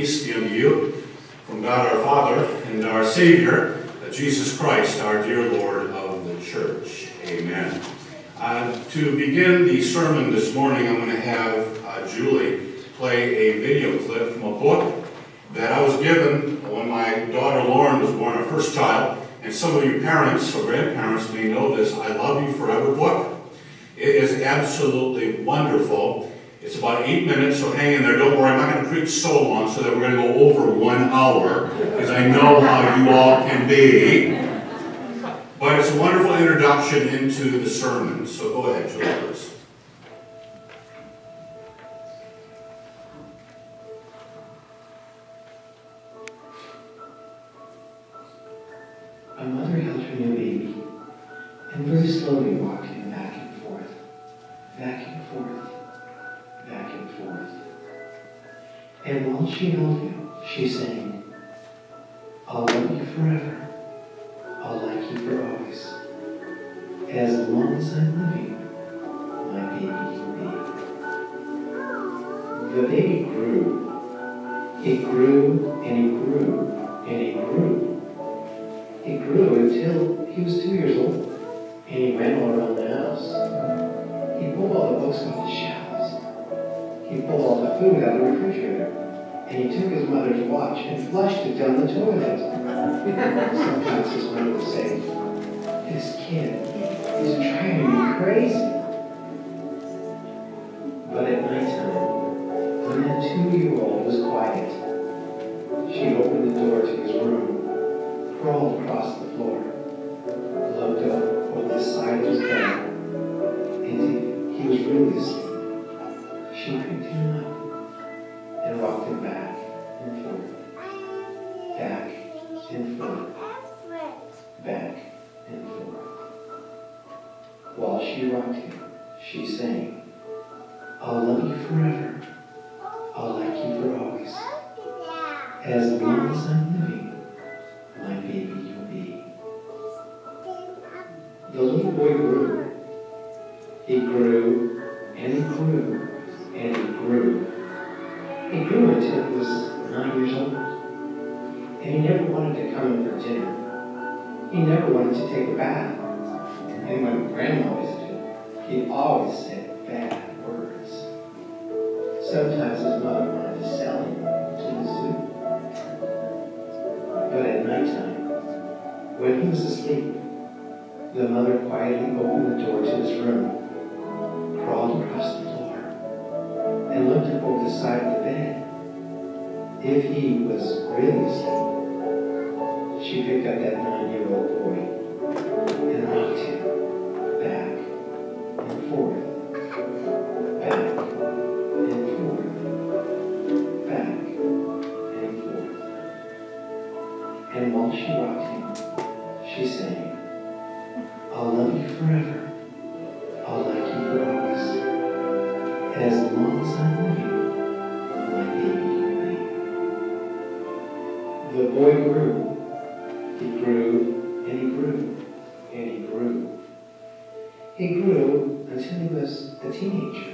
peace be unto you from God our Father and our Savior, Jesus Christ, our dear Lord of the church. Amen. Uh, to begin the sermon this morning, I'm going to have uh, Julie play a video clip from a book that I was given when my daughter Lauren was born, our first child. And some of you parents or grandparents may know this I Love You Forever book. It is absolutely wonderful. It's about eight minutes, so hang in there. Don't worry, I'm not going to preach so long so that we're going to go over one hour, because I know how you all can be. But it's a wonderful introduction into the sermon. So go ahead, Julie, she she sang, I'll love you forever, I'll like you for always. As long as I'm living, my baby will be. The baby grew. It grew and it grew and it grew. He grew until he was two years old, and he ran all around the house. He pulled all the books off the shelves. He pulled all the food out of the refrigerator, and he took his mother's watch and flushed it down the toilet. Sometimes his mother would say, "This kid, he's driving me crazy." But at nighttime, when the two-year-old was quiet, she opened the door to his room He grew and he grew and he grew. He grew until he was nine years old. And he never wanted to come in for dinner. He never wanted to take a bath. And when grandma visited, he always said bad words. Sometimes his mother wanted to sell him to the zoo. But at nighttime, when he was asleep, the mother quietly opened the door to his room, the side of the bed. If he was really asleep, she picked up that nine-year-old boy and rocked him back and forth, back and forth, back and forth. And while she rocked him, she sang, I'll love you forever. Boy grew. He grew and he grew and he grew. He grew until he was a teenager.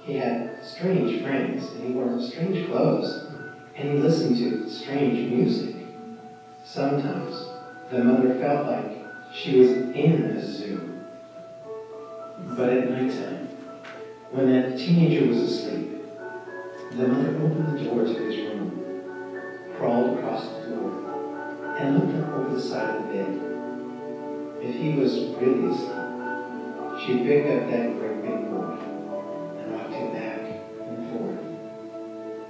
He had strange friends and he wore strange clothes and he listened to strange music. Sometimes the mother felt like she was in a zoo. But at nighttime, when that teenager was asleep, the mother opened the door to his room, crawled across the floor, and looked up over the side of the bed. If he was really asleep, she picked up that great big boy and rocked him back and forth,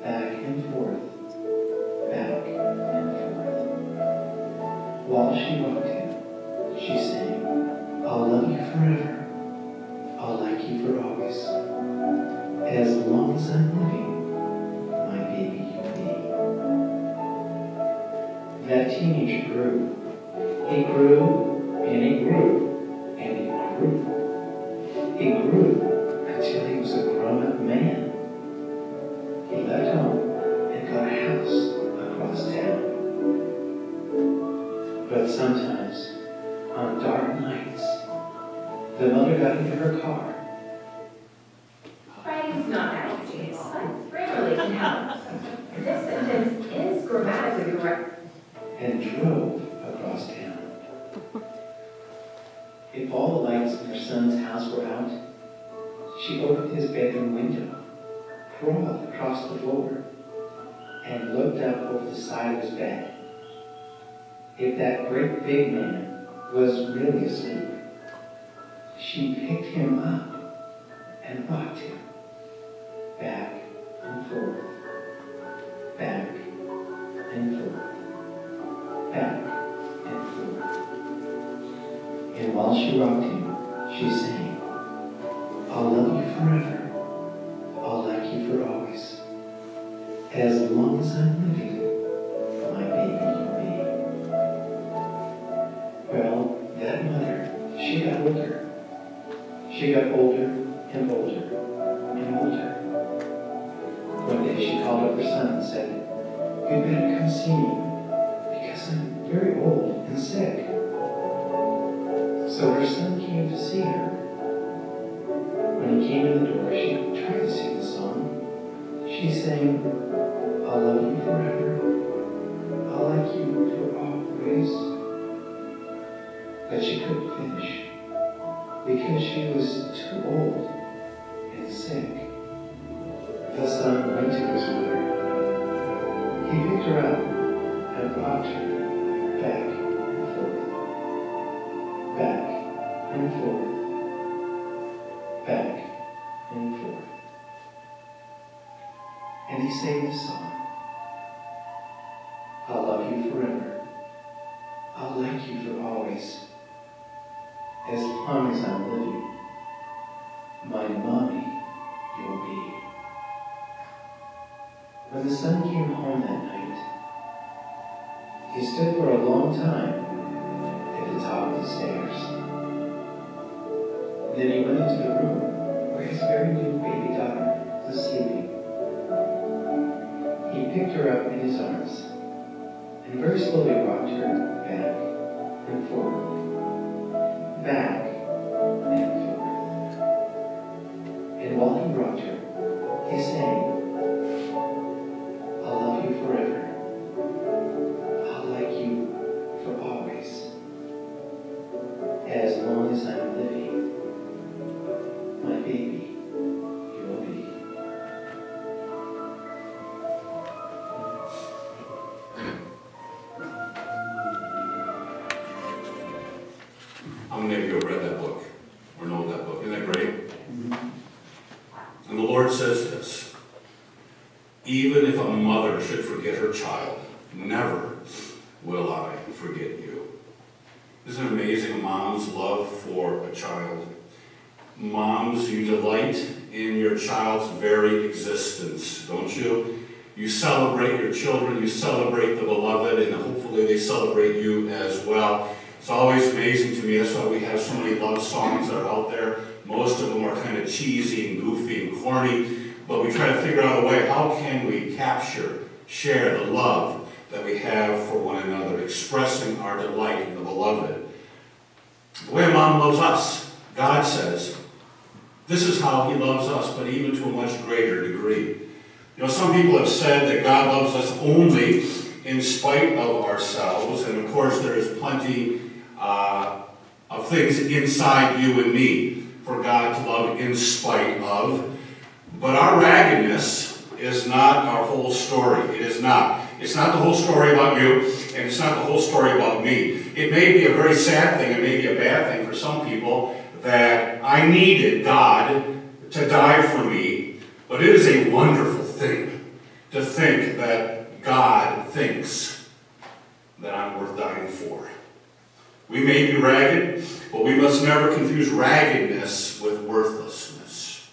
back and forth, back and forth. While she rocked sometimes, on dark nights, the mother got into her car Friday's not that but Grammarly can help. This sentence is grammatically correct. And drove across town. If all the lights in her son's house were out, she opened his bedroom window, crawled across the floor, and looked up over the side of his bed. If that great big man was really asleep, she picked him up and rocked him back and forth, back and forth, back and forth. And while she rocked him, she sang, I'll love you forever, I'll like you for always, as long as I'm living, she called up her son and said, You'd better come see me because I'm very old and sick. So her son came to see her. When he came in the door, she tried to sing the song. She sang, I'll love you forever. I'll like you for always. But she couldn't finish because she was too old and sick. The son went to his mother. He picked her up and rocked her back and forth, back and forth, back and forth. And he sang this song. I'll love you forever. I'll like you for always. As long as I'm living, the son came home that night, he stood for a long time at the top of the stairs. Then he went into the room where his very new baby daughter was sleeping. He picked her up in his arms and very slowly rocked her back and forth, back and forth. And while he rocked her, Lord says this Even if a mother should forget her child, never will I forget you. This isn't it amazing mom's love for a child? Moms, you delight in your child's very existence, don't you? You celebrate your children, you celebrate the beloved, and hopefully they celebrate you as well. It's always amazing to me. That's why we have so many love songs that are out there. Most of them are kind of cheesy and goofy and corny, but we try to figure out a way how can we capture, share the love that we have for one another, expressing our delight in the beloved. The way a mom loves us, God says, this is how He loves us, but even to a much greater degree. You know, some people have said that God loves us only in spite of ourselves, and of course, there is plenty uh, of things inside you and me for God to love in spite of. But our raggedness is not our whole story. It is not. It's not the whole story about you, and it's not the whole story about me. It may be a very sad thing, it may be a bad thing for some people that I needed God to die for me, but it is a wonderful thing to think that God thinks that I'm worth dying for. We may be ragged, but we must never confuse raggedness with worthlessness.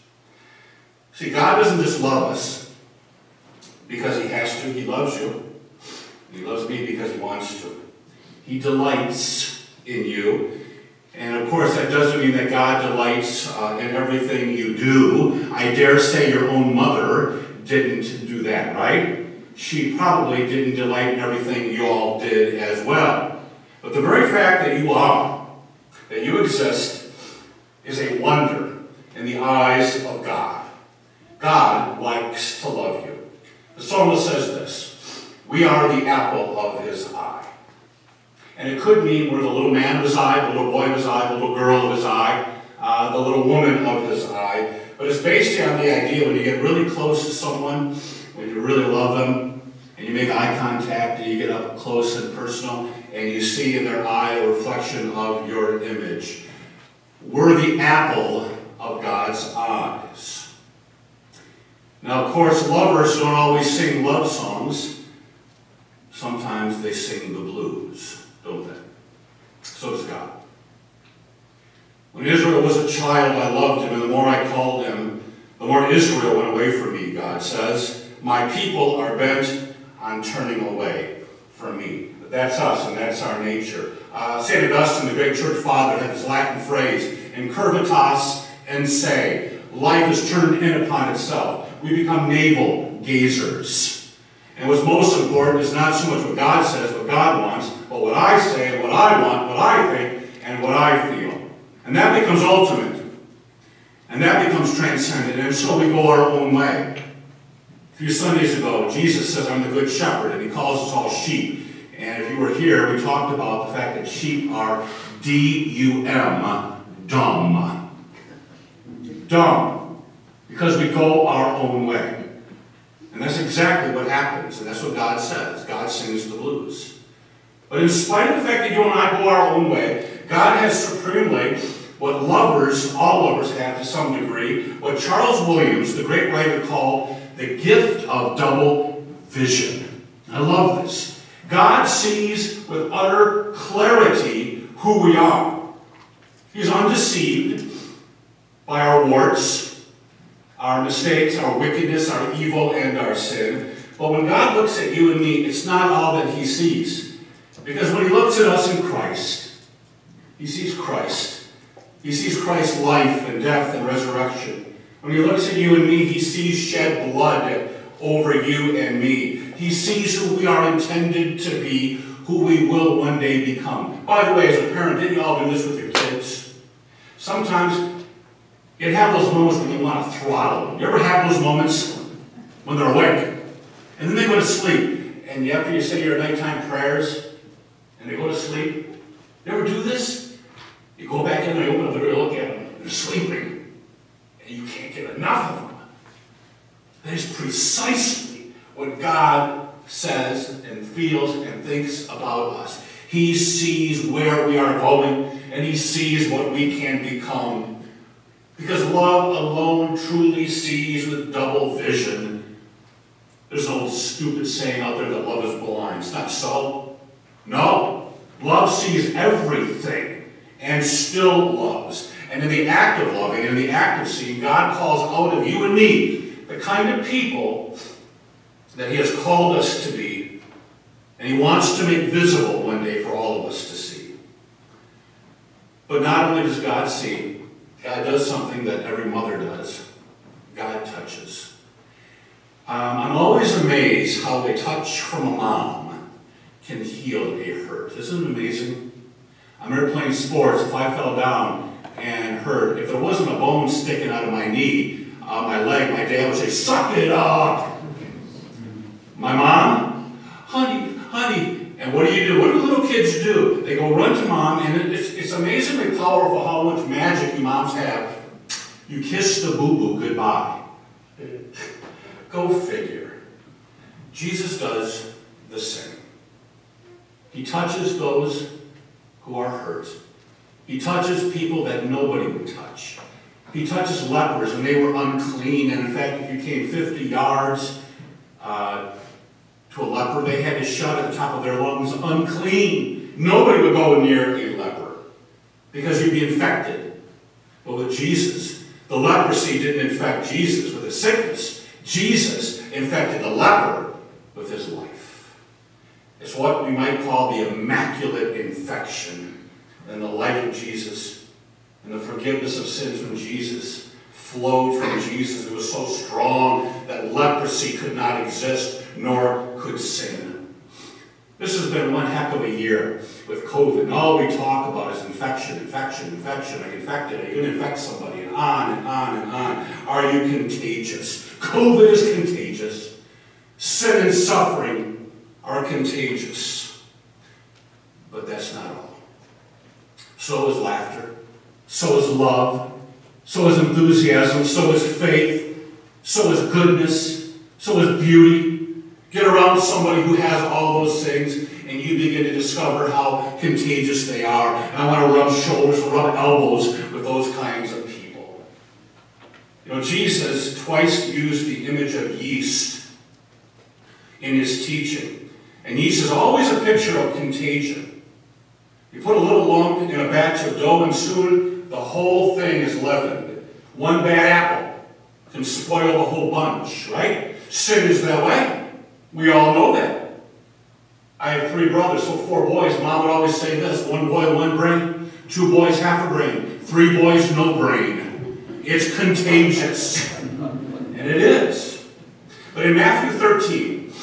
See, God doesn't just love us because He has to, He loves you. He loves me because He wants to. He delights in you. And of course, that doesn't mean that God delights uh, in everything you do. I dare say your own mother didn't do that, right? She probably didn't delight in everything you all did as well. But the very fact that you are, that you exist, is a wonder in the eyes of God. God likes to love you. The psalmist says this We are the apple of his eye. And it could mean we're the little man of his eye, the little boy of his eye, the little girl of his eye, uh, the little woman of his eye. But it's based on the idea when you get really close to someone, when you really love them, and you make eye contact, and you get up close and personal, and you see in their eye a reflection of your image. We're the apple of God's eyes. Now, of course, lovers don't always sing love songs. Sometimes they sing the blues, don't they? So does God. When Israel was a child, I loved him, and the more I called him, the more Israel went away from me, God says. My people are bent on turning away from me. But that's us, and that's our nature. Uh, St. Augustine, the great church father, had this Latin phrase, incurvatus in se. Life is turned in upon itself. We become navel gazers. And what's most important is not so much what God says, what God wants, but what I say, what I want, what I think, and what I feel. And that becomes ultimate. And that becomes transcendent. And so we go our own way. A few Sundays ago, Jesus says, I'm the good shepherd, and he calls us all sheep. And if you were here, we talked about the fact that sheep are D-U-M, dumb. Dumb. Because we go our own way. And that's exactly what happens, and that's what God says. God sings the blues. But in spite of the fact that you and I go our own way, God has supremely what lovers, all lovers have to some degree, what Charles Williams, the great writer, called the gift of double vision. I love this. God sees with utter clarity who we are. He's undeceived by our warts, our mistakes, our wickedness, our evil, and our sin. But when God looks at you and me, it's not all that He sees. Because when He looks at us in Christ, He sees Christ. He sees Christ's life and death and resurrection. When He looks at you and me, He sees shed blood over you and me. He sees who we are intended to be, who we will one day become. By the way, as a parent, didn't you all do this with your kids? Sometimes you have those moments when you want to throttle them. You ever have those moments when they're awake? And then they go to sleep. And after you say your nighttime prayers, and they go to sleep, you ever do this? You go back in there, you open up the door, look at them, they're sleeping. And you can't get enough of them. That is precisely what God says and feels and thinks about us. He sees where we are going, and He sees what we can become. Because love alone truly sees with double vision. There's an old stupid saying out there that love is blind. It's not so. No. Love sees everything and still loves. And in the act of loving, in the act of seeing, God calls out of you and me the kind of people that He has called us to be, and He wants to make visible one day for all of us to see. But not only does God see, God does something that every mother does. God touches. Um, I'm always amazed how a touch from a mom can heal a hurt. Isn't it amazing? I remember playing sports. If I fell down and hurt, if there wasn't a bone sticking out of my knee, uh, my leg, my dad would say, suck it up. My mom. And what do you do? What do little kids do? They go run to mom, and it's, it's amazingly powerful how much magic you moms have. You kiss the boo-boo goodbye. Go figure. Jesus does the same. He touches those who are hurt. He touches people that nobody would touch. He touches lepers when they were unclean, and in fact, if you came 50 yards uh, to a leper, they had to shout at the top of their lungs, unclean. Nobody would go near a leper because you'd be infected. But with Jesus, the leprosy didn't infect Jesus with his sickness. Jesus infected the leper with his life. It's what we might call the immaculate infection in the life of Jesus and the forgiveness of sins from Jesus flowed from Jesus. It was so strong that leprosy could not exist, nor could sin. This has been one heck of a year with COVID, and all we talk about is infection, infection, infection. You infected? Going to infect somebody? And on and on and on. Are you contagious? COVID is contagious. Sin and suffering are contagious. But that's not all. So is laughter. So is love. So is enthusiasm. So is faith. So is goodness. So is beauty. Get around somebody who has all those things, and you begin to discover how contagious they are. And I want to rub shoulders, rub elbows with those kinds of people. You know, Jesus twice used the image of yeast in his teaching. And yeast is always a picture of contagion. You put a little lump in a batch of dough, and soon the whole thing is leavened. One bad apple can spoil the whole bunch, right? Sin is that way. We all know that. I have three brothers, so four boys. Mom would always say this one boy, one brain, two boys, half a brain, three boys, no brain. It's contagious. And it is. But in Matthew 13,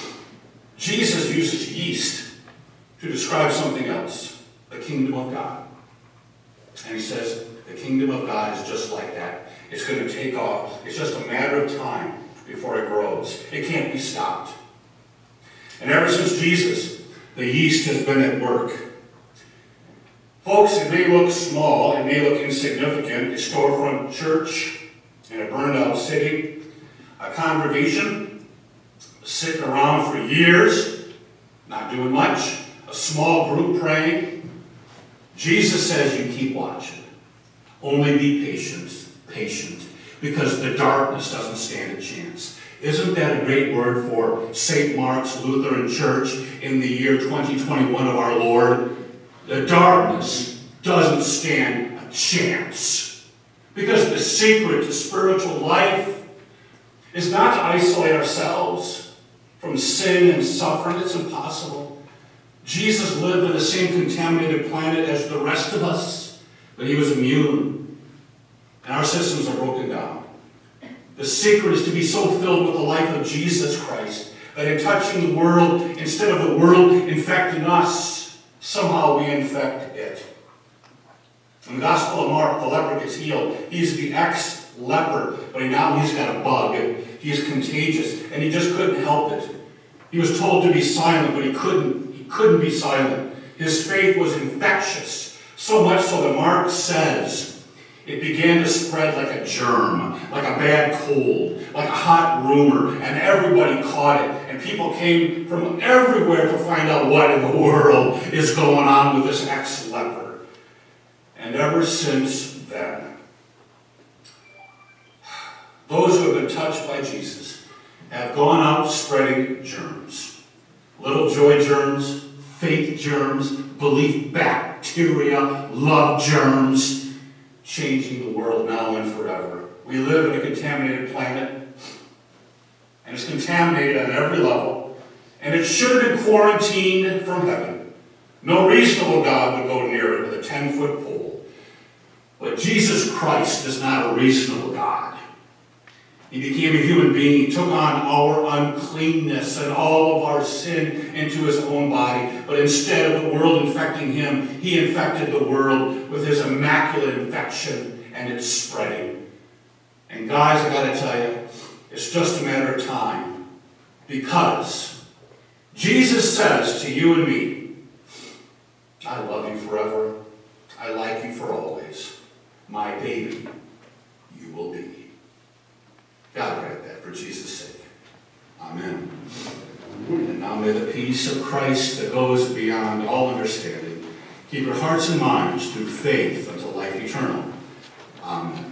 Jesus uses yeast to describe something else the kingdom of God. And he says, the kingdom of God is just like that. It's going to take off. It's just a matter of time before it grows. It can't be stopped. And ever since Jesus, the yeast has been at work. Folks, it may look small, it may look insignificant, a storefront church in a burned out city, a congregation sitting around for years, not doing much, a small group praying. Jesus says you keep watching. Only be patient, patient, because the darkness doesn't stand a chance. Isn't that a great word for St. Mark's Lutheran Church in the year 2021 of our Lord? The darkness doesn't stand a chance. Because the secret to spiritual life is not to isolate ourselves from sin and suffering. It's impossible. Jesus lived in the same contaminated planet as the rest of us, but he was immune. And our systems are broken down. The secret is to be so filled with the life of Jesus Christ that in touching the world, instead of the world infecting us, somehow we infect it. In the Gospel of Mark, the leper gets healed. He's the ex-leper, but now he's got a bug. He is contagious, and he just couldn't help it. He was told to be silent, but he couldn't. He couldn't be silent. His faith was infectious, so much so that Mark says it began to spread like a germ, like a bad cold, like a hot rumor, and everybody caught it. And people came from everywhere to find out what in the world is going on with this ex leper. And ever since then, those who have been touched by Jesus have gone out spreading germs little joy germs, faith germs, belief bacteria, love germs changing the world now and forever. We live in a contaminated planet, and it's contaminated on every level, and it should have been quarantined from heaven. No reasonable God would go near it with a 10 foot pole. But Jesus Christ is not a reasonable God. He became a human being. He took on our uncleanness and all of our sin into his own body. But instead of the world infecting him, he infected the world with his immaculate infection, and it's spreading. And guys, I got to tell you, it's just a matter of time. Because Jesus says to you and me, I love you forever. I like you for always. My baby, you will be. God grant that for Jesus' sake. Amen. And now may the peace of Christ that goes beyond all understanding keep your hearts and minds through faith unto life eternal. Amen.